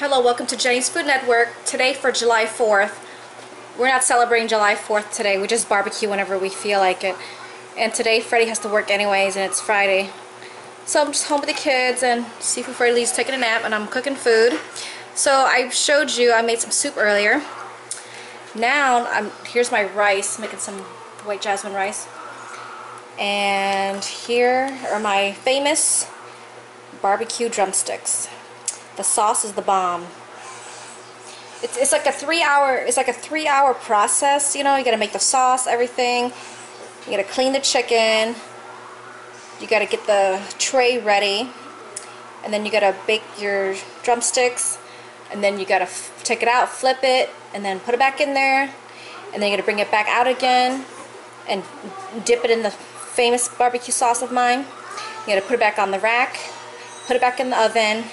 Hello, welcome to Jenny's Food Network. Today for July 4th. We're not celebrating July 4th today. We just barbecue whenever we feel like it. And today Freddie has to work anyways and it's Friday. So I'm just home with the kids and Sifu Freddie's taking a nap and I'm cooking food. So I showed you I made some soup earlier. Now I'm here's my rice, making some white jasmine rice. And here are my famous barbecue drumsticks. The sauce is the bomb. It's, it's like a three hour it's like a three hour process you know? You gotta make the sauce everything. You gotta clean the chicken. You gotta get the tray ready. And then you gotta bake your drumsticks. And then you gotta take it out flip it and then put it back in there. And then you gotta bring it back out again and dip it in the famous barbecue sauce of mine. You gotta put it back on the rack put it back in the oven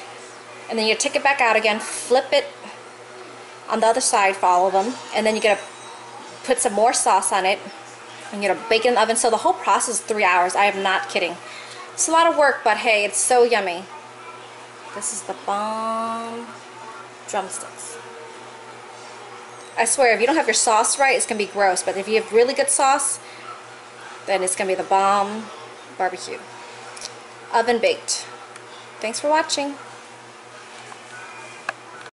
and then you take it back out again flip it on the other side for all of them and then you're gonna put some more sauce on it. And you're gonna bake it in the oven. So the whole process is three hours. I am not kidding. It's a lot of work but hey it's so yummy. This is the bomb drumsticks. I swear if you don't have your sauce right it's gonna be gross. But if you have really good sauce then it's gonna be the bomb barbecue. Oven baked. Thanks for watching